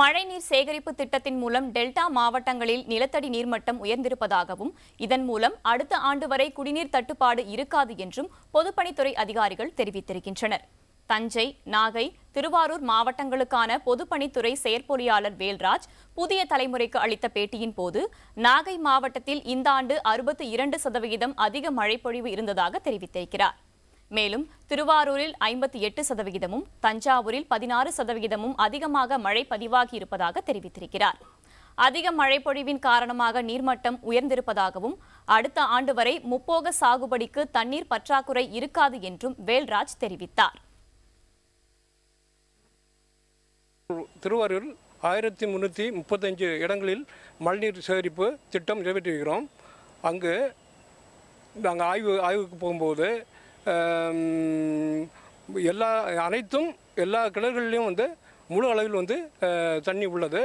மழைநீர் சேகரிப்பு திட்டத்தின் மூலம் டெல்டா மாவட்டங்களில் நிலத்தடி நீர்மட்டம் உயர்ந்திருப்பதாகவும் இதன் மூலம் அடுத்த ஆண்டு வரை குடிநீர் தட்டுப்பாடு இருக்காது என்றும் பொதுப்பணித்துறை அதிகாரிகள் தெரிவித்திருக்கின்றனர். தஞ்சை நாகை திருவாரூர் மாவட்டங்களுக்கான பொதுப்பணித்துறை செயற்பொறியாளர் வேல்ராஜ் புதிய தலைமுறைக்கு அளித்த பேட்டியின் போது நாகை மாவட்டத்தில் இந்த ஆண்டு அறுபத்தி இரண்டு சதவிகிதம் அதிக மழைப்பொழிவு இருந்ததாக தெரிவித்திருக்கிறார். மேலும் திருவாரூரில் ஐம்பத்தி எட்டு சதவிகிதமும் தஞ்சாவூரில் பதினாறு சதவிகிதமும் அதிகமாக மழை பதிவாகி இருப்பதாக தெரிவித்திருக்கிறார். அதிக மழைப்பொழிவின் காரணமாக நீர்மட்டம் உயர்ந்திருப்பதாகவும் அடுத்த ஆண்டு வரை முப்போக சாகுபடிக்கு தண்ணீர் பற்றாக்குறை இருக்காது என்றும் வேல்ராஜ் தெரிவித்தார். திருவாரூரில் ஆயிரத்தி முந்நூற்றி முப்பத்தஞ்சு இடங்களில் மழைநீர் சேகரிப்பு திட்டம் நிறைவேற்றியிருக்கிறோம். அங்கு நாங்கள் ஆய்வு ஆய்வுக்கு போகும்போது எல்லா அனைத்தும் எல்லா கிணறுகள்லேயும் வந்து முழு அளவில் வந்து தண்ணி உள்ளது.